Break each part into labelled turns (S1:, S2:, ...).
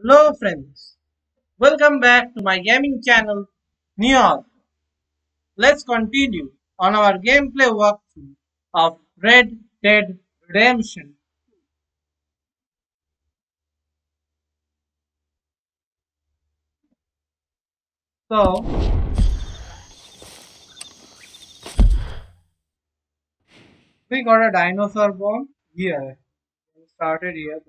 S1: Hello friends, welcome back to my gaming channel Neon. Let's continue on our gameplay walkthrough of Red Dead Redemption. So, we got a dinosaur bone here. We started here.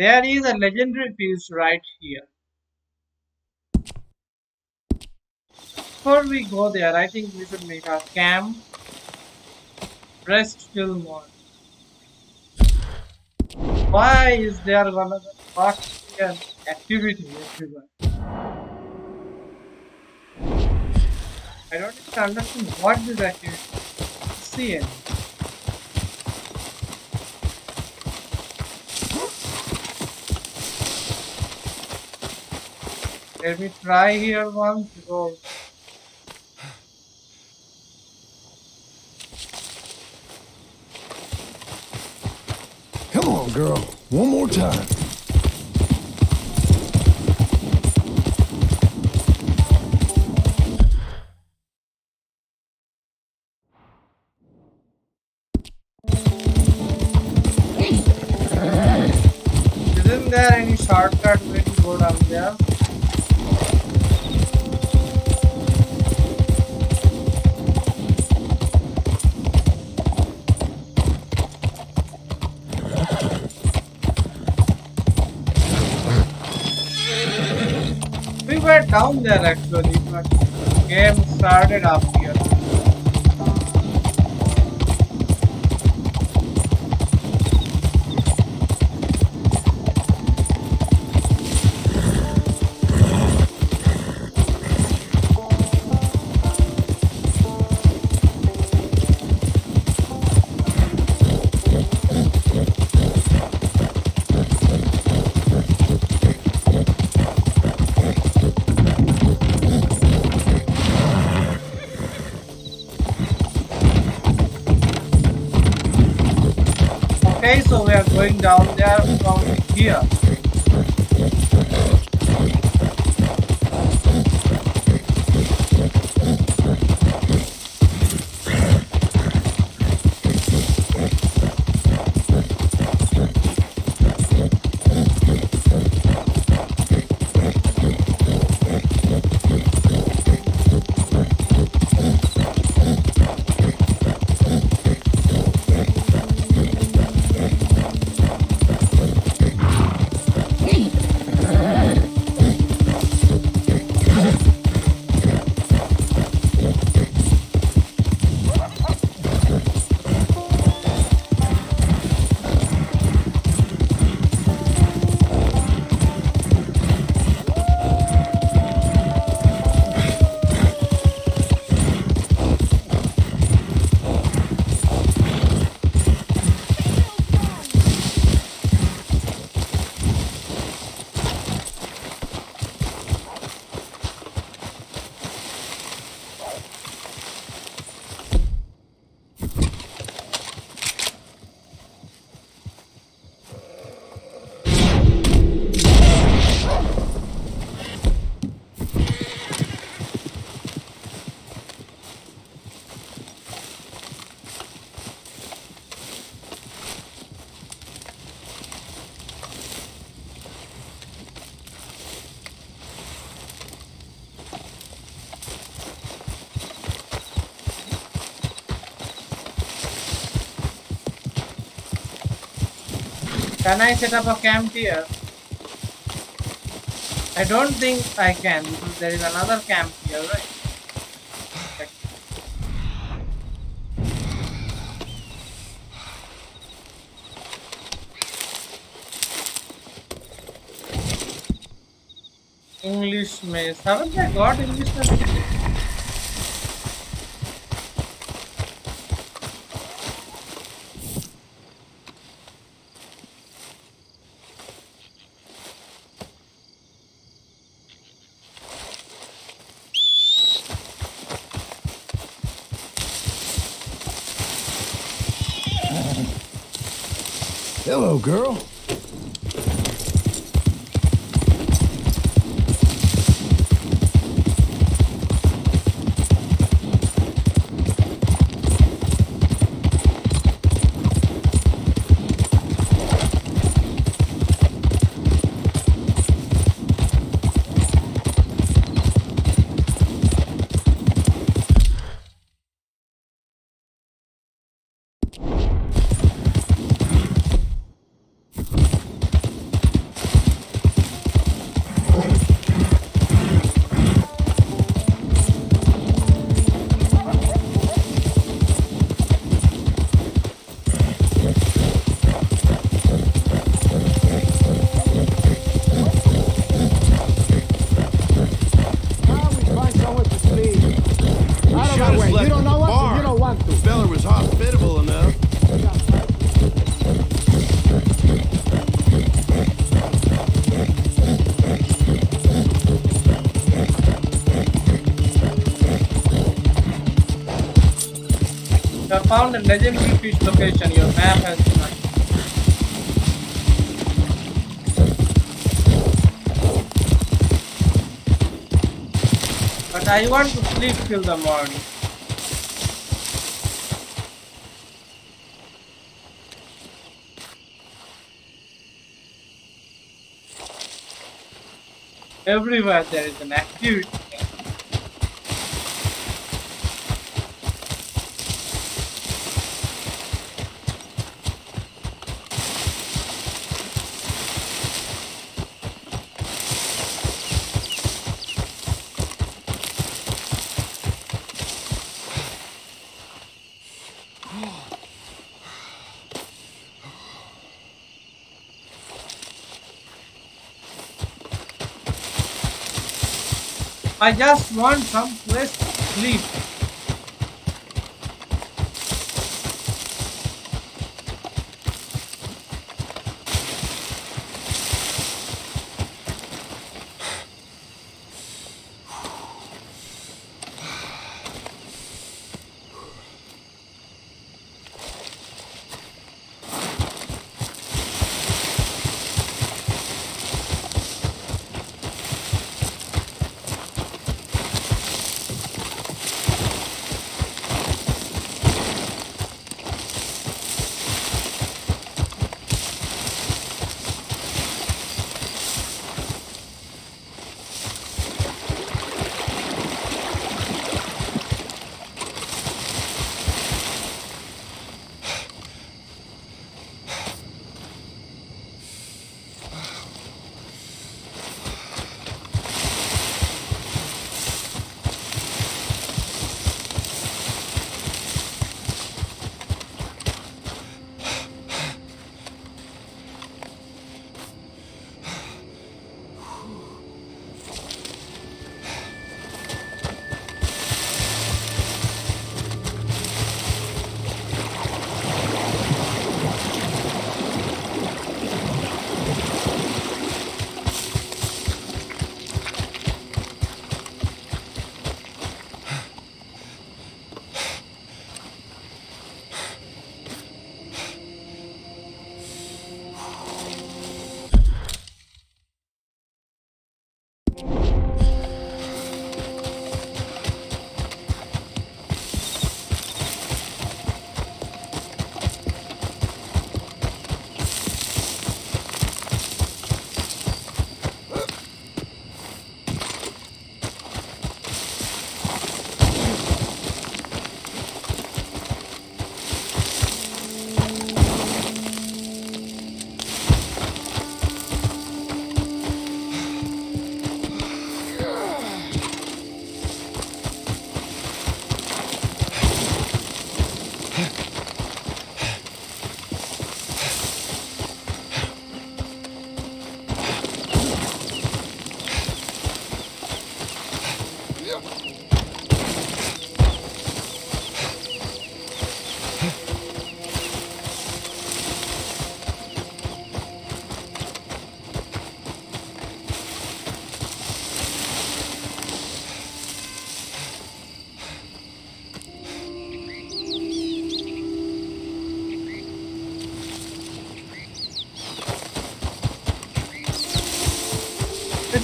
S1: There is a legendary piece right here. Before we go there, I think we should make a camp. Rest till morning. Why is there one of the activity everywhere? I don't understand what this activity is. See it. Let me try here once because
S2: Come on, girl. One more time.
S1: There actually, but game started up we are going down there from here. Can I set up a camp here? I don't think I can because there is another camp here, right? English mace. Haven't I got English
S3: mace? Girl.
S1: Legendary fish location. Your map has been But I want to sleep till the morning. Everywhere there is an activity. I just want some place to sleep.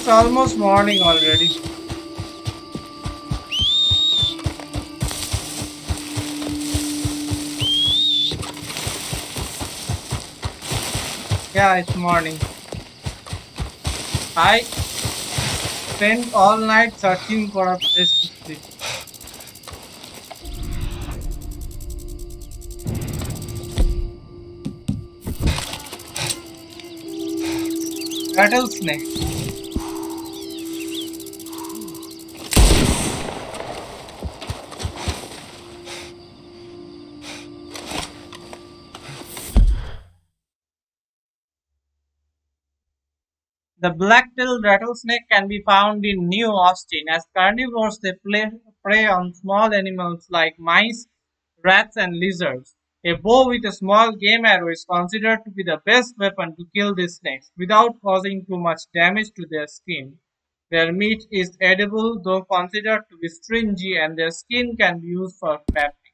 S1: It's almost morning already. Yeah, it's morning. I spent all night searching for a place to sleep. Rattlesnake. The black-tailed rattlesnake can be found in New Austin. As carnivores, they play, prey on small animals like mice, rats, and lizards. A bow with a small game arrow is considered to be the best weapon to kill these snakes without causing too much damage to their skin. Their meat is edible, though considered to be stringy, and their skin can be used for crafting.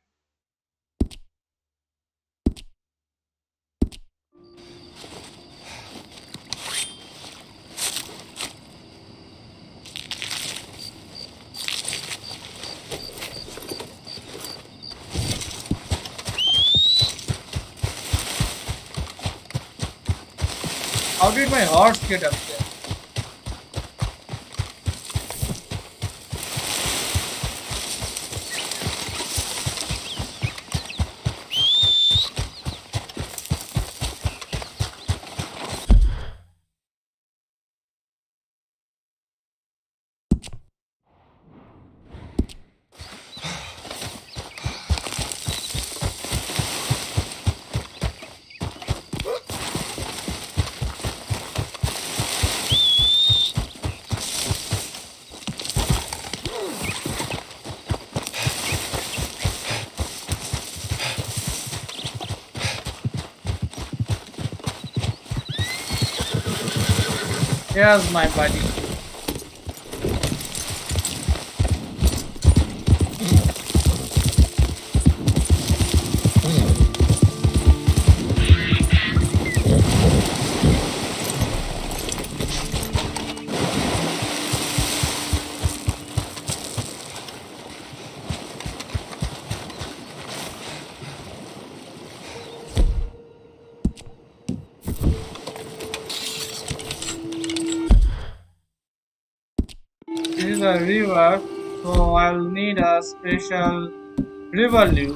S1: अभी मैं horse के डर गया Here's my buddy. Is a river, so I'll need a special river lure.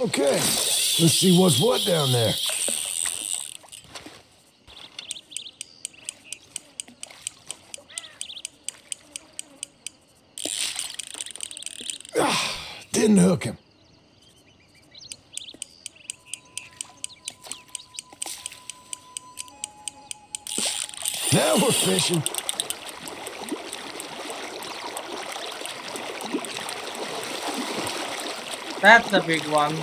S2: Okay, let's see what's what down there. Fishing.
S1: That's a big one.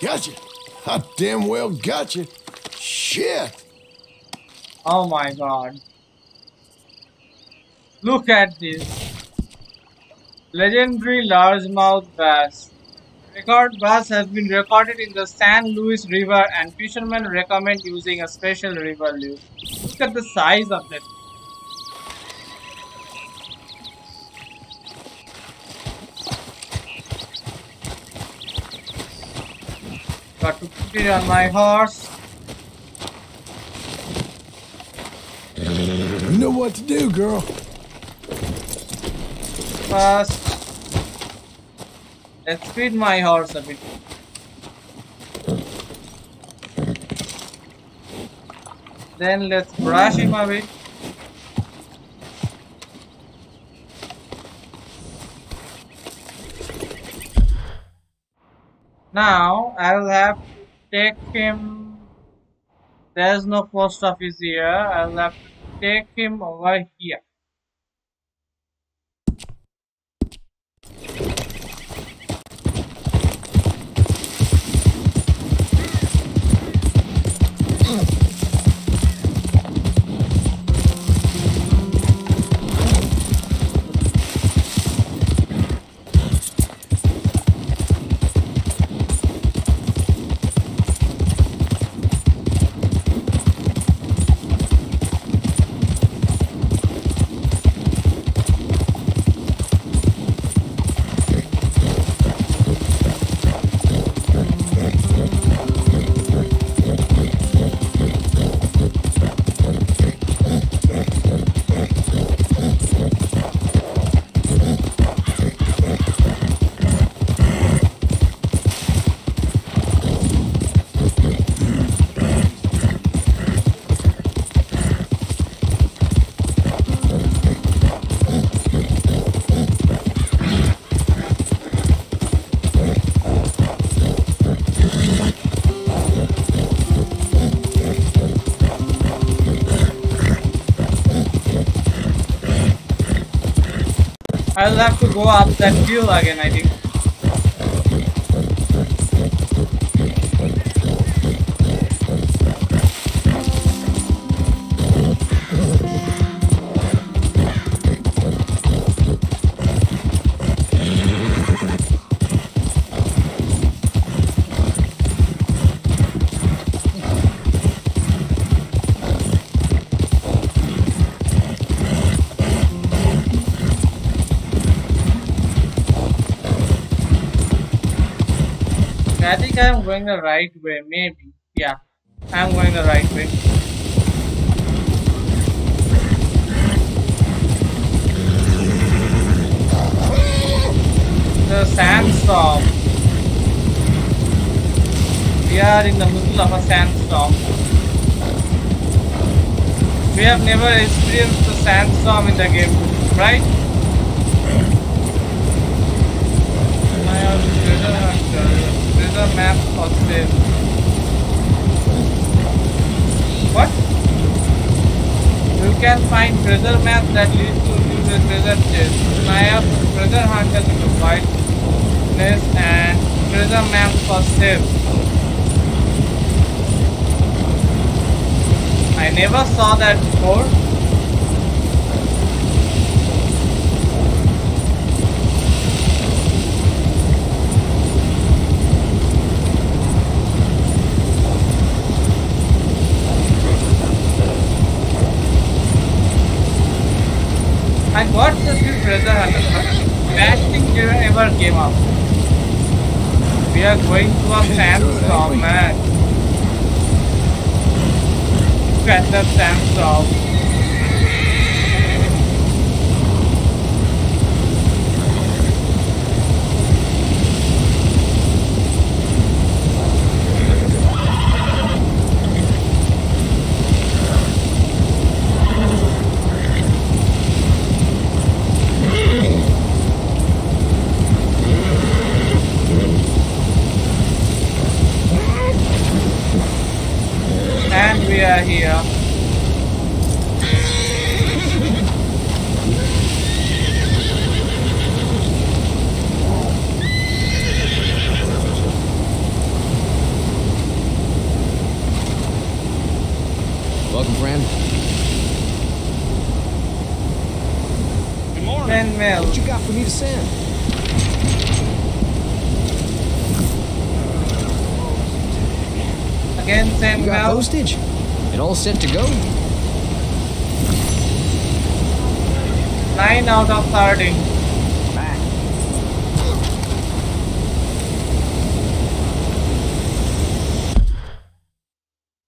S2: Gotcha. I damn well gotcha. Shit.
S1: Oh my god. Look at this. Legendary largemouth bass. Record bass has been recorded in the San Luis River and fishermen recommend using a special river lure. Look at the size of that. Got to put it on my horse.
S2: You know what to do, girl.
S1: First, let's feed my horse a bit. Then let's brush him a bit. Now I'll have to take him. There's no post office here. I'll have to take him over here. Go up that hill again, I think. Going the right way, maybe. Yeah, I'm going the right way. The sandstorm. We are in the middle of a sandstorm. We have never experienced the sandstorm in the game, right? I have treasure map for sale. What? You can find treasure maps that lead to new treasure chests. I have treasure hunter in the white place and treasure maps for sale. I never saw that before. What does this treasure hunter? Bad thing ever came up. We are going to a sandstorm, man. Look the sandstorm. And we are here.
S4: Welcome, friend.
S5: Good morning.
S1: Then mail.
S4: What you got for me to send?
S1: Again send
S4: You got
S1: mail.
S4: Postage? It all set to go?
S1: 9 out of 30.
S4: Back.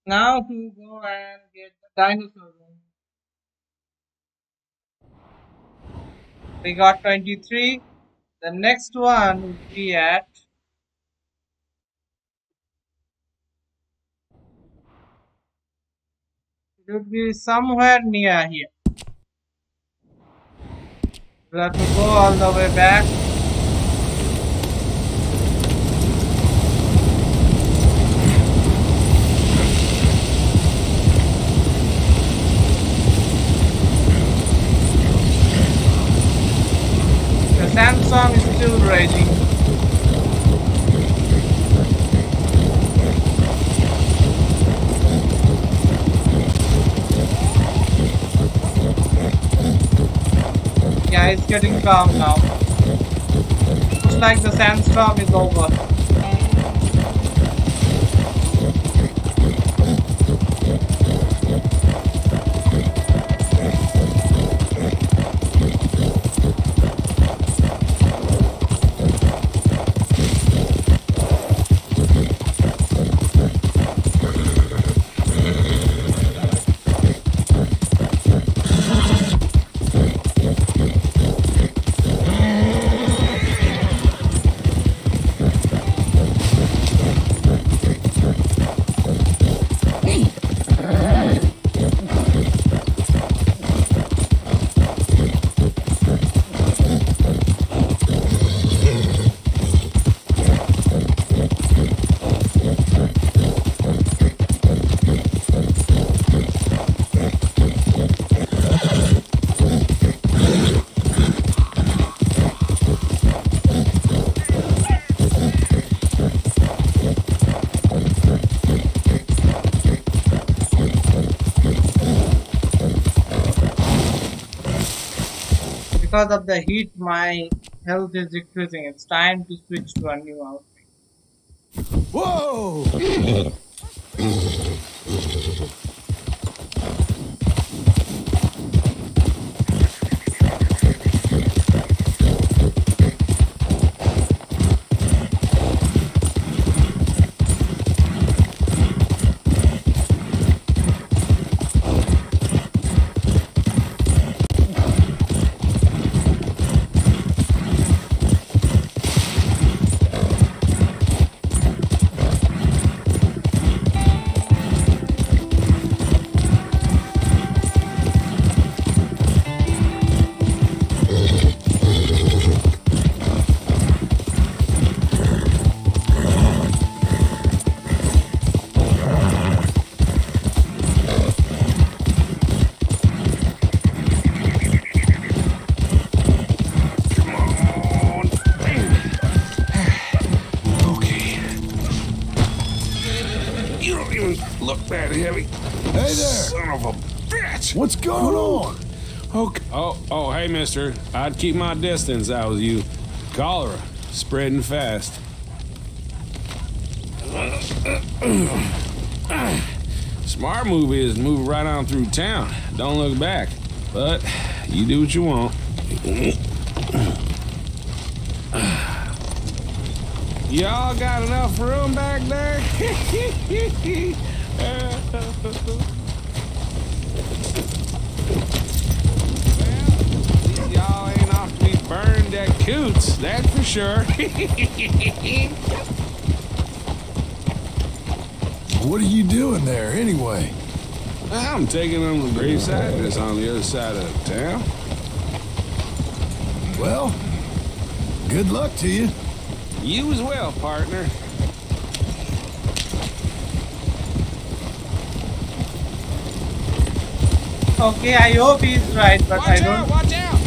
S1: Now to go and get the dinosaur. We got 23. The next one would be at it would be somewhere near here. We have to go all the way back. Getting calm now. Looks like the sandstorm is over. Because of the heat, my health is decreasing. It's time to switch to a new outfit.
S2: Whoa! What's going on?
S6: Okay. Oh, oh, hey, mister. I'd keep my distance out with you. Cholera. Spreading fast. Smart move is move right on through town. Don't look back. But you do what you want. Y'all got enough room back there? at that's for sure.
S2: What are you doing there anyway?
S6: I'm taking them to graveside that's on the other side of town.
S2: Well, good luck to you.
S6: You as well, partner.
S1: Okay, I hope he's right, but
S6: Watch
S1: I
S6: out,
S1: don't.
S6: Out, watch out!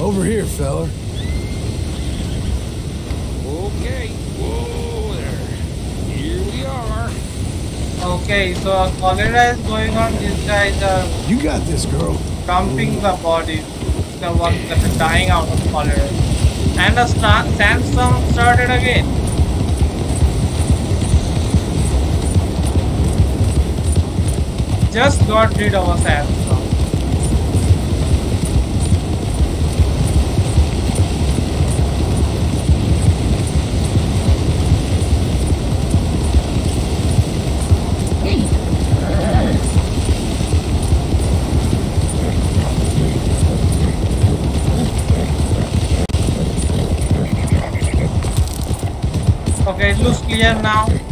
S2: Over here, feller.
S6: Okay. Whoa there. Here we are.
S1: Okay, so a cholera is going on. These guys are
S2: You got this, girl.
S1: dumping the bodies, the ones that are dying out of cholera. And a sta- sandstorm started again. Just got rid of a sandstorm. Okay, it looks clear now.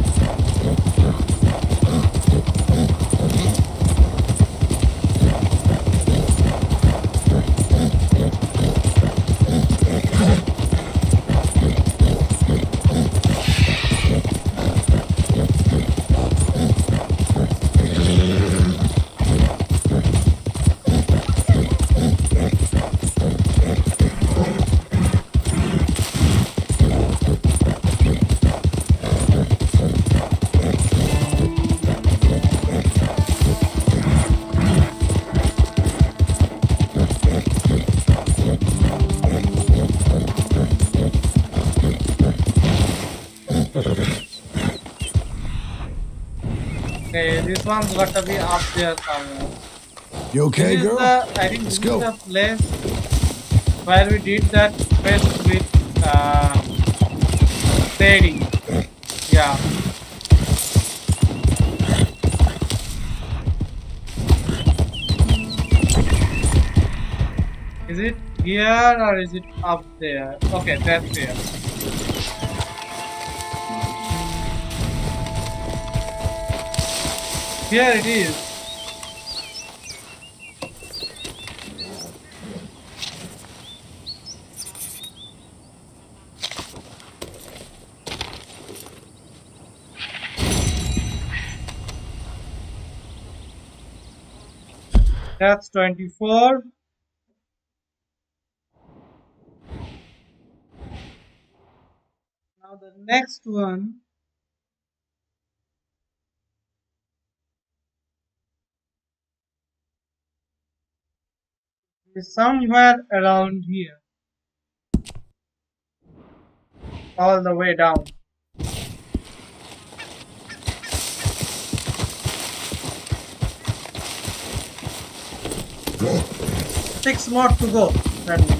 S1: One's got to be up there somewhere.
S2: You okay,
S1: this is
S2: girl?
S1: the, I think
S2: Let's
S1: this
S2: go.
S1: is the place where we did that quest with uh, Sadie. Yeah. Is it here or is it up there? Okay, that's here. Here it is. That's 24. Now the next one is somewhere around here. All the way down. Six more to go.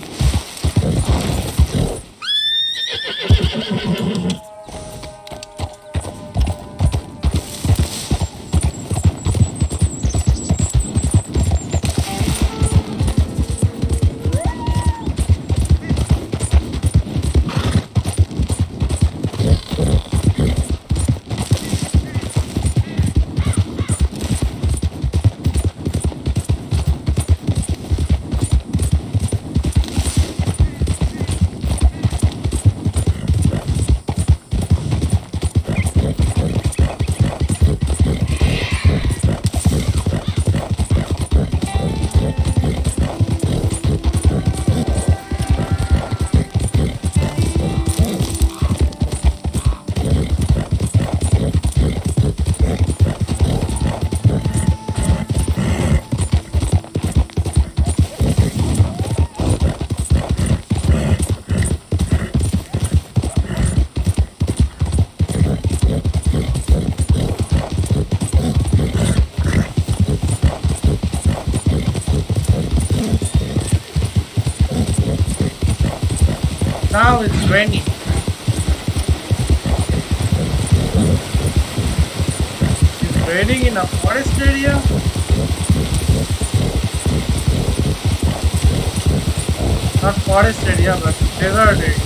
S1: Forest area बस desert
S7: area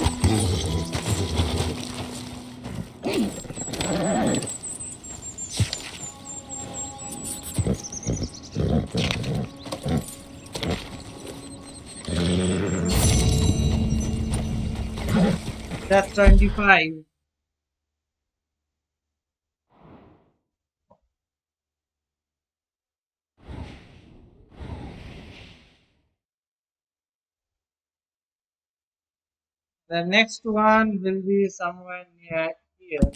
S7: 75. The
S1: next one will be somewhere near here.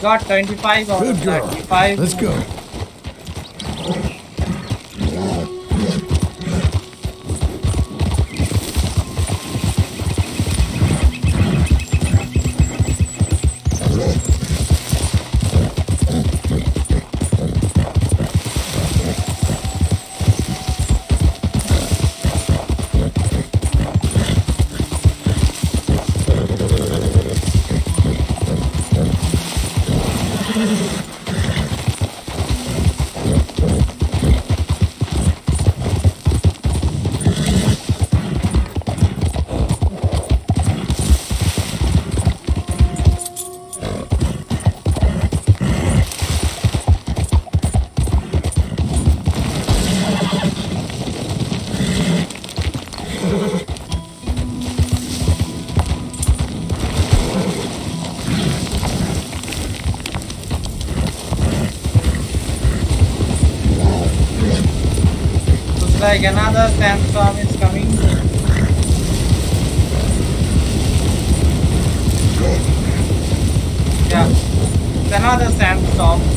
S1: Got 25 out
S2: Good girl.
S1: 35.
S2: Let's go. Like another sandstorm is coming. Yeah, it's another sandstorm.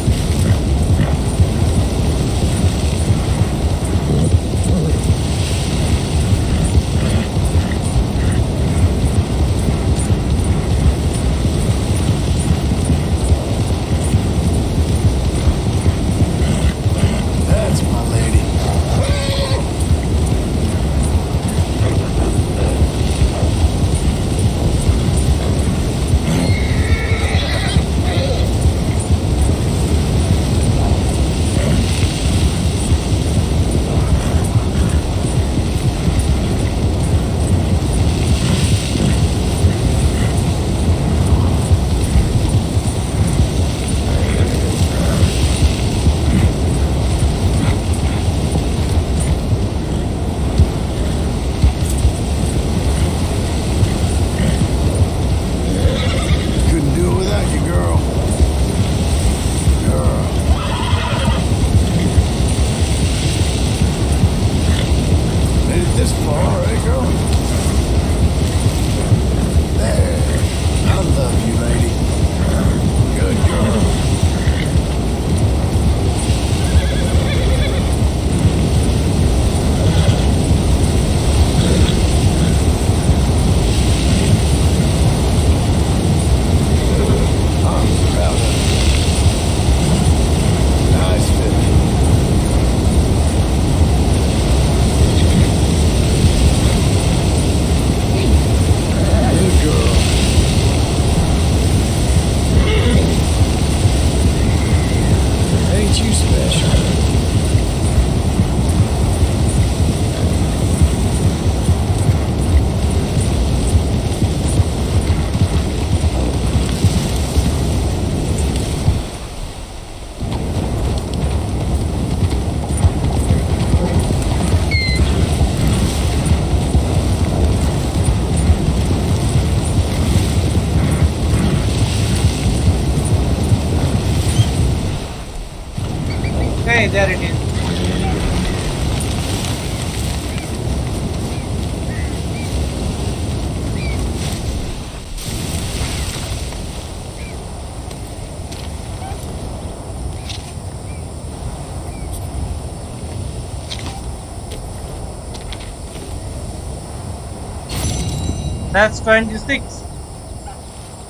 S1: That's
S2: 26.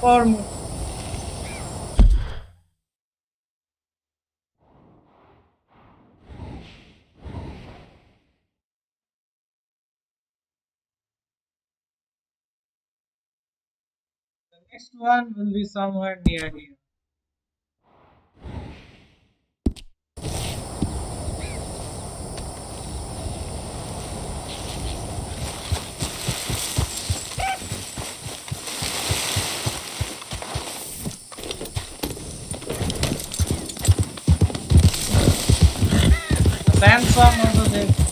S2: Four more. The next one will be somewhere near here. The sandstorm also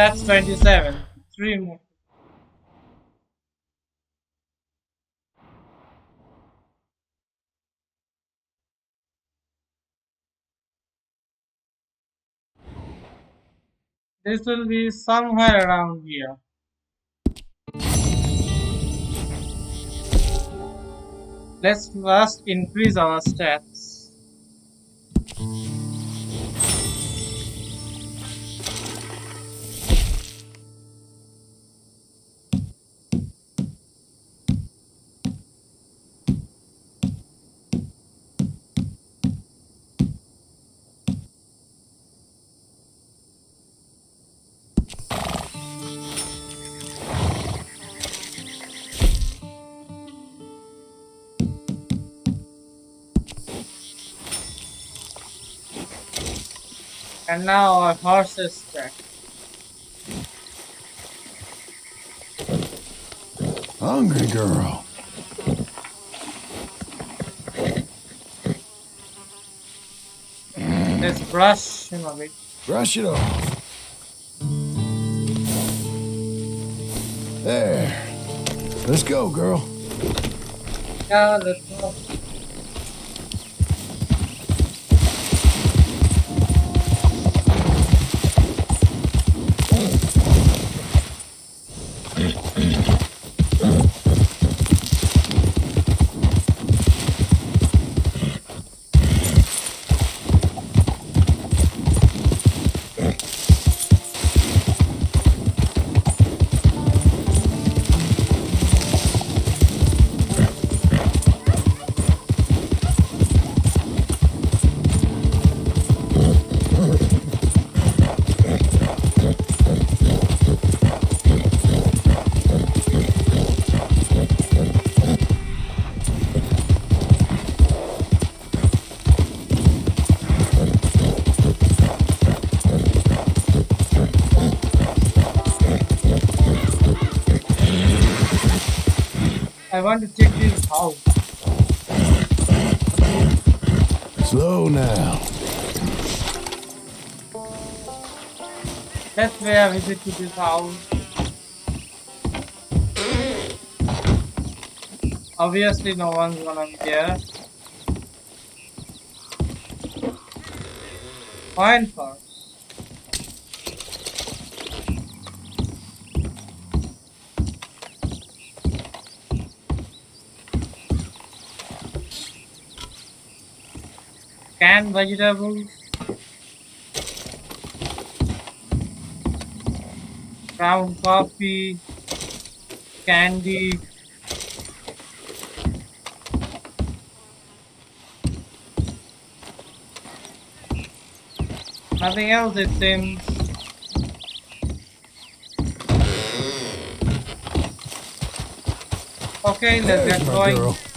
S1: that's 27. Three more. This will be somewhere around here. Let's first increase our stats. And now our horse is back.
S2: Hungry girl.
S1: Let's brush him a bit.
S2: Brush it off. There. Let's go, girl.
S1: Yeah, let's I want to check this house.
S2: Slow now.
S1: Let's pay a visit to this house. Obviously, no one's gonna be there. Coin first. Canned vegetables. Brown coffee. Candy. Nothing else it seems. Okay, let's get going.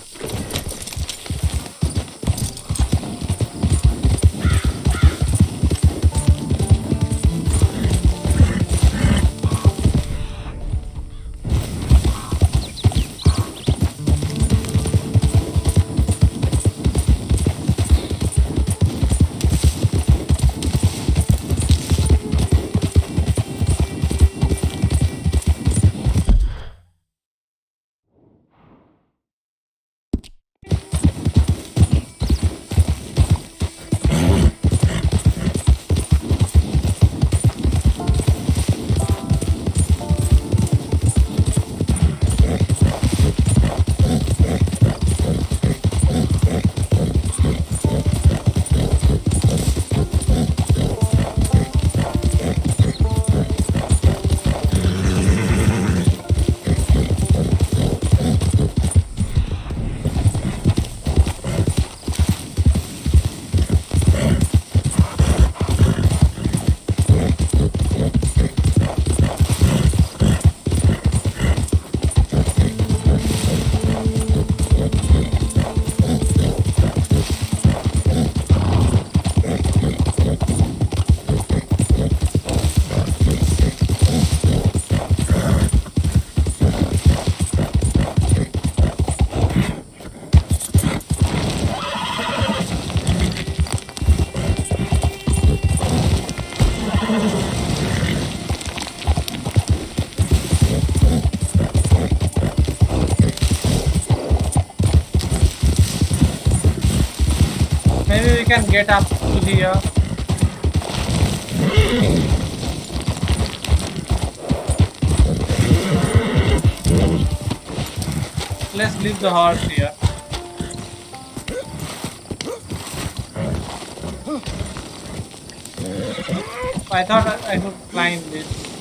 S1: Get up to here. Let's leave the horse here. I thought I I could climb this.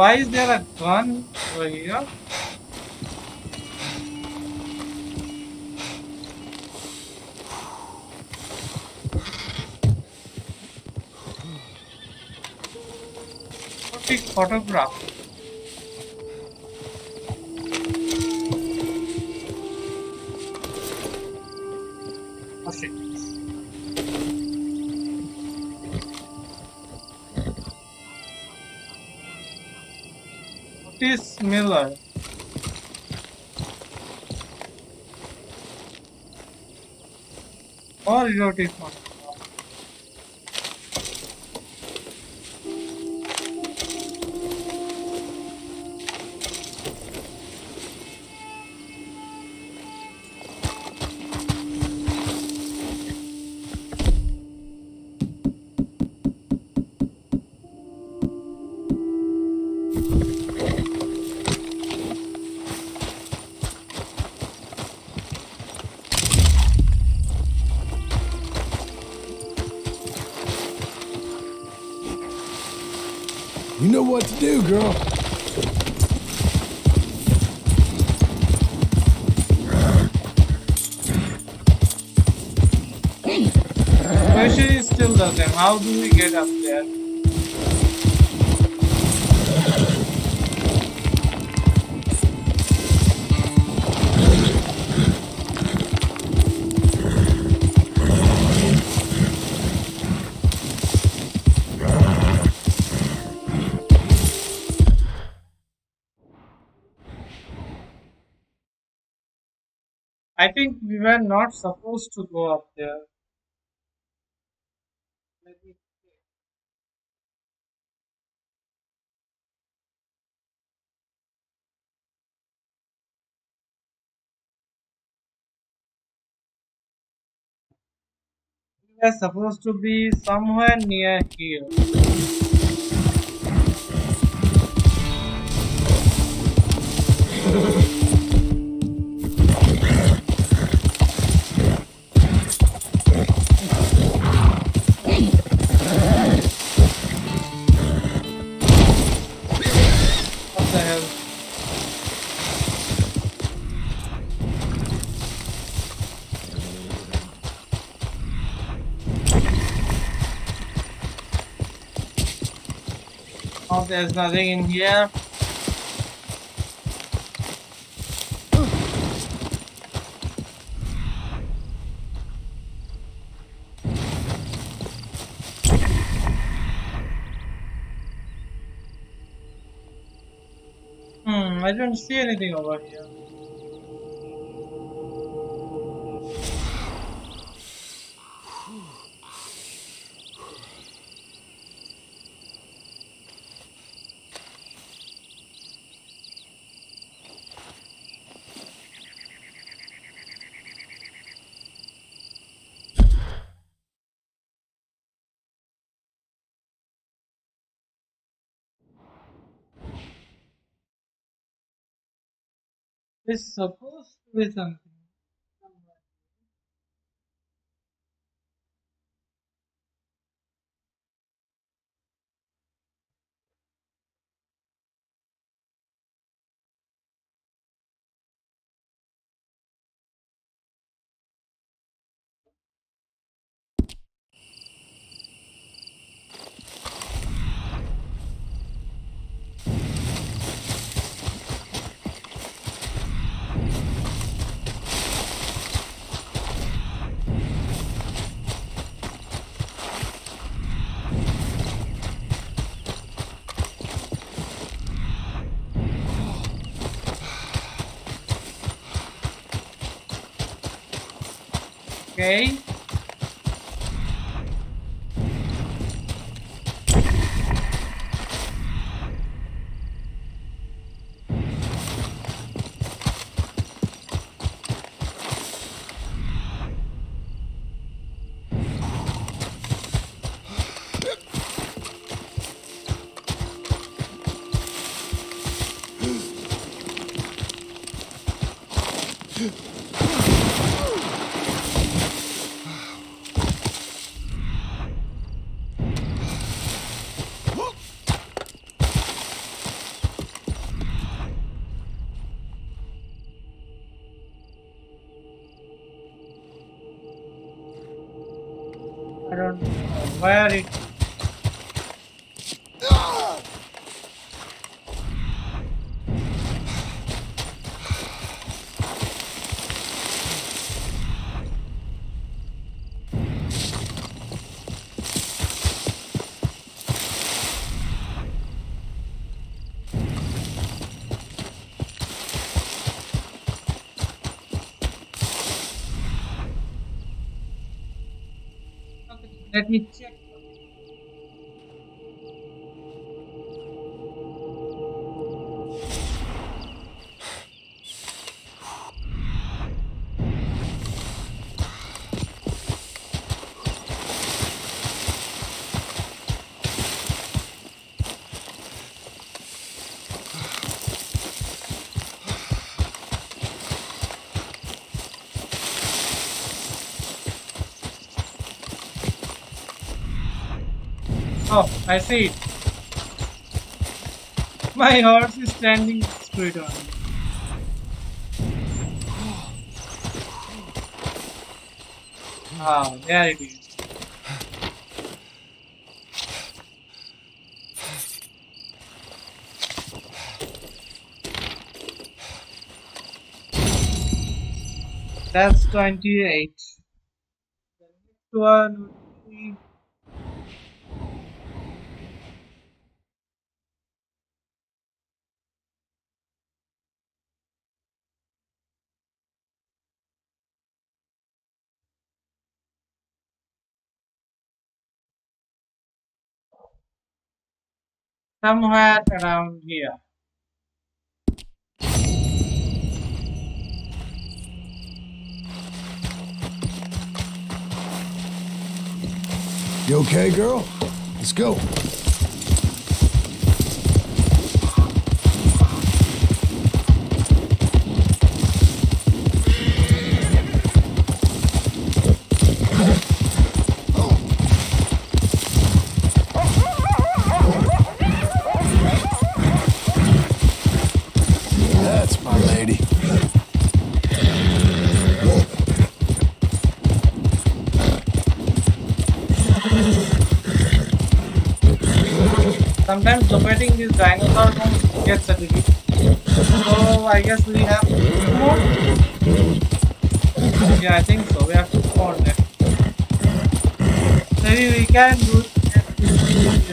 S1: Why is there a gun over here? Take photograph. Or is
S2: do
S1: we get up there? I think we were not supposed to go up there. Were supposed to be somewhere near here. there's nothing in here. Hmm, I don't see anything over here. It's supposed to be something. Okay. Where let me Oh, I see it. My horse is standing straight on. Ah, there it is. That's 28. The next one would be somewhere around here.
S2: You okay, girl? Let's go.
S1: Sometimes dominating these dinosaur bones gets a tricky. So I guess we have two more. Yeah, I think so. We have two more left. Maybe we can do it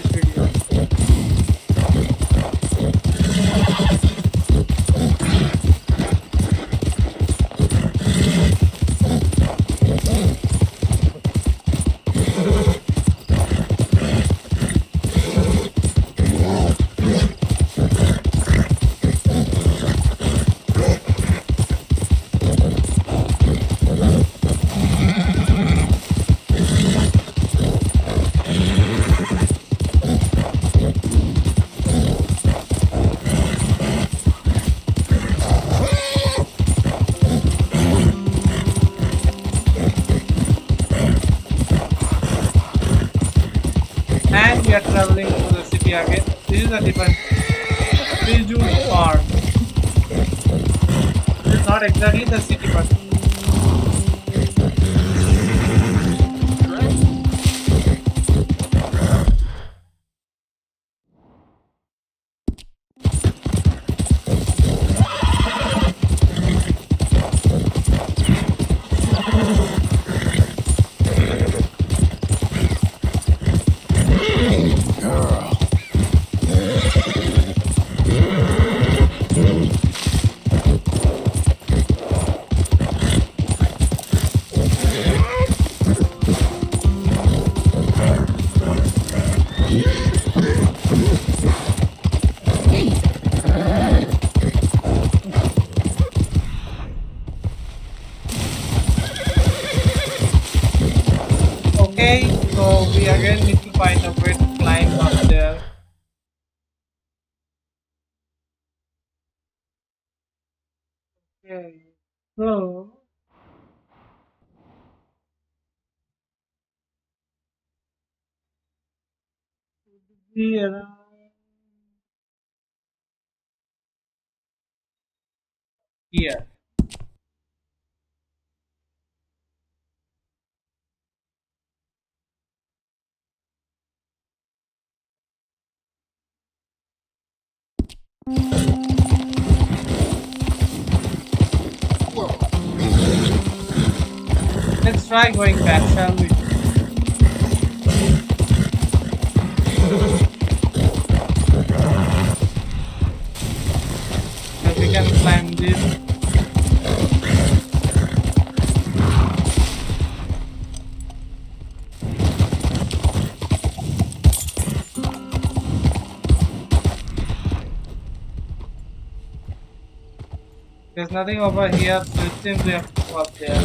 S1: be around here. Let's try going back, shall we? There's nothing over here, so it seems we have to go up there.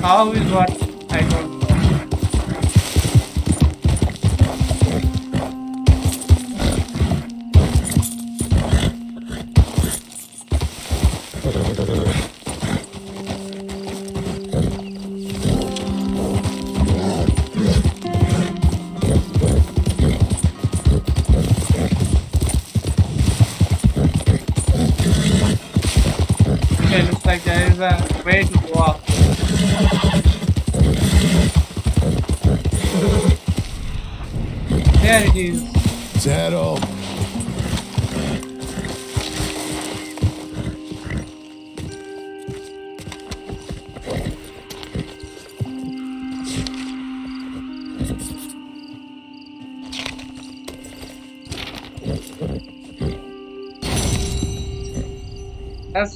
S1: How is what? I don't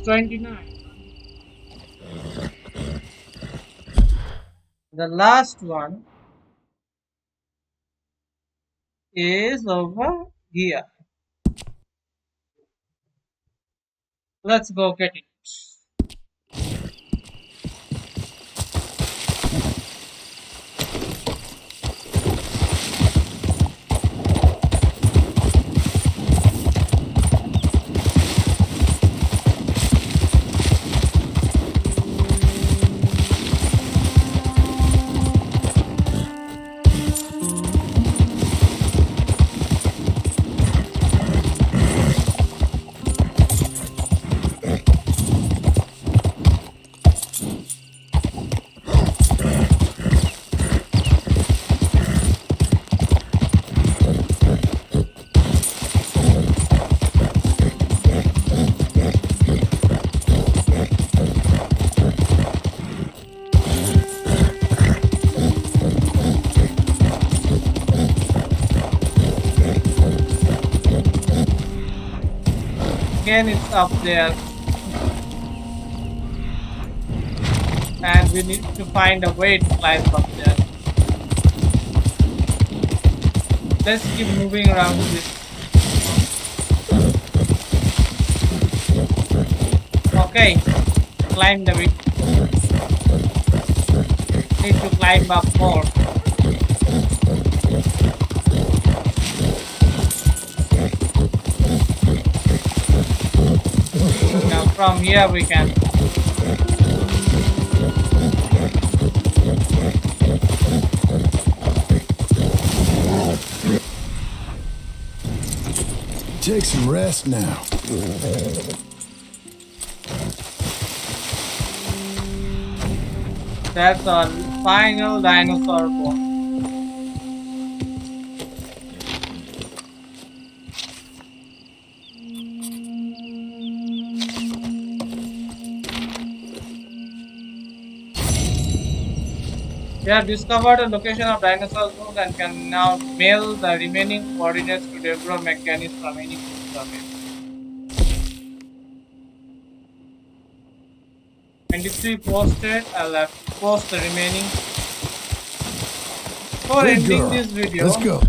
S1: 29. The last one is over here. Let's go get it. Again, it's up there. And we need to find a way to climb up there. Let's keep moving around this. Okay, climb the bit. Need to climb up more. from here we can.
S2: Take some rest now.
S1: That's our final dinosaur have discovered the location of dinosaur bones and can now mail the remaining coordinates to Deborah MacGuiness from any office. 23 posted, uh, I'll have post the remaining. For
S2: Good
S1: ending
S2: girl.
S1: this video,
S2: Let's go.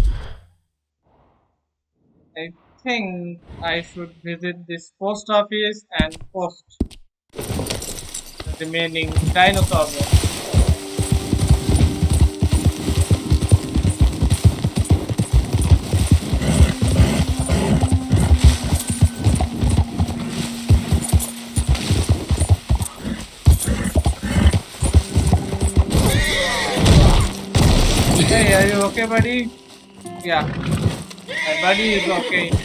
S1: I think I should visit this post office and post the remaining dinosaur bones. Okay, buddy? Yeah. My buddy is okay.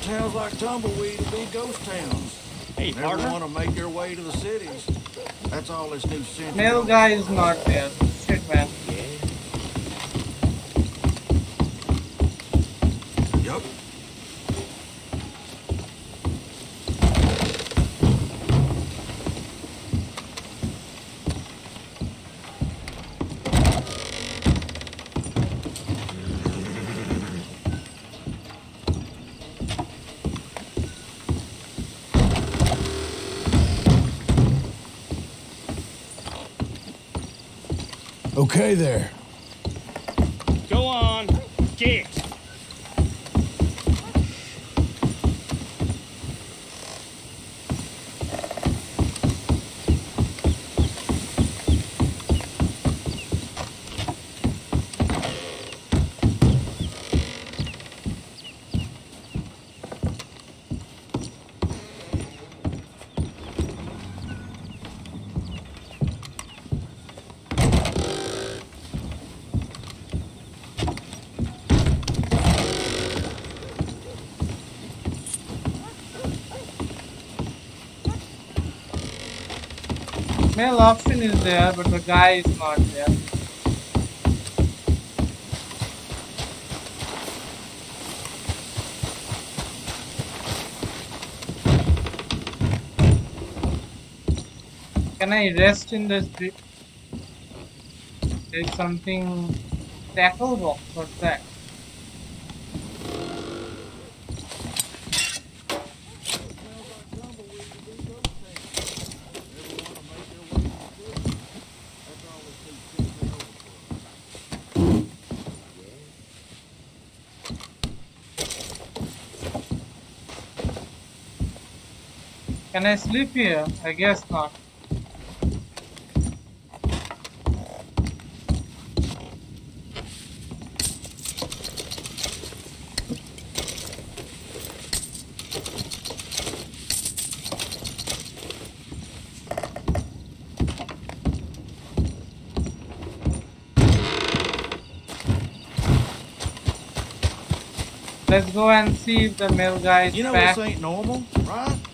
S8: Soon towns like Tumbleweed will be ghost towns.
S5: Hey,
S8: Never
S5: partner.
S8: want to make their way to the cities. That's all this new century.
S1: Mail guy is not there. Shit, man.
S8: Yup.
S2: Okay there.
S5: Go on. Get.
S1: Mail option is there, but the guy is not there. Can I rest in this? bit? There's something tackle box. What's that? Can I sleep here? I guess not. Let's go and see if the mail guy is
S8: You know
S1: back.
S8: this ain't normal, right?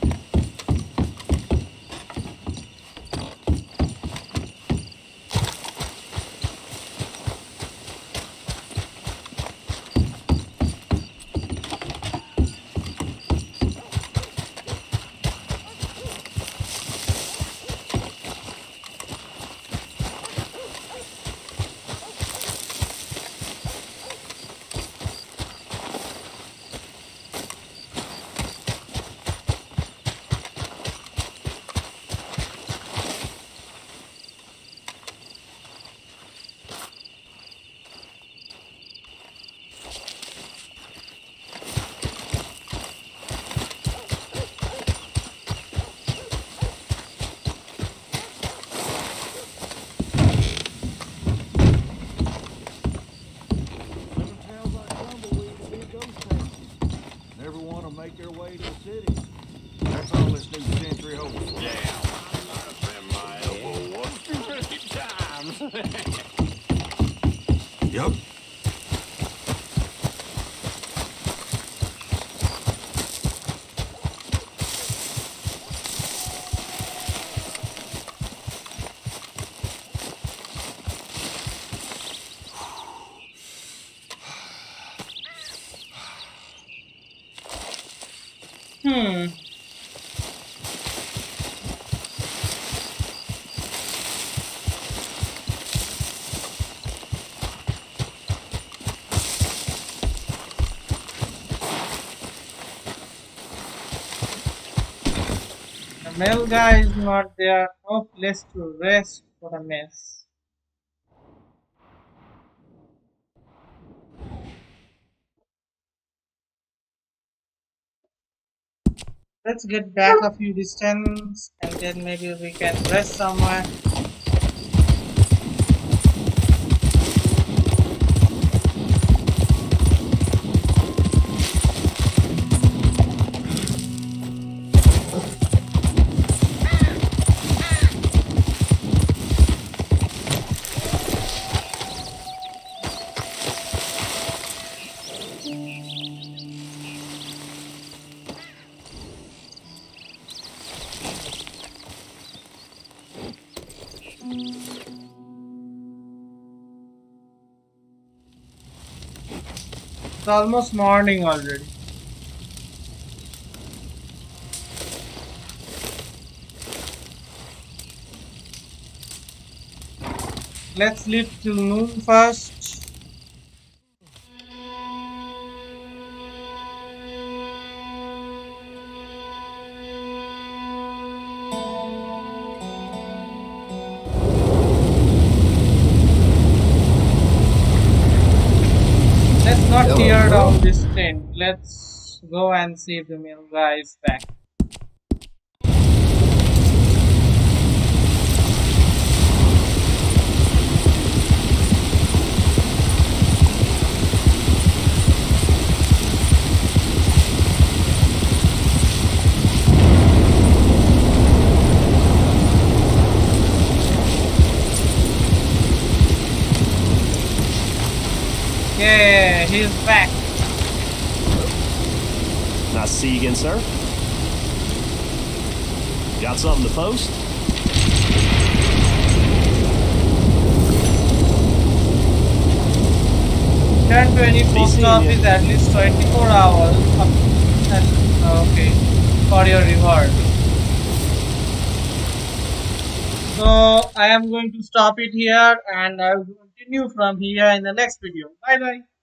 S1: Male guy is not there. No place to rest. for a mess. Let's get back a few distance and then maybe we can rest somewhere. It's almost morning already. Let's sleep till noon first. Let's go and see if the mail guy is back. Yeah, he's back.
S9: See you again, sir. Got something to post?
S1: Return to any post office at least 24 hours. Okay, for your reward. So I am going to stop it here and I will continue from here in the next video. Bye bye.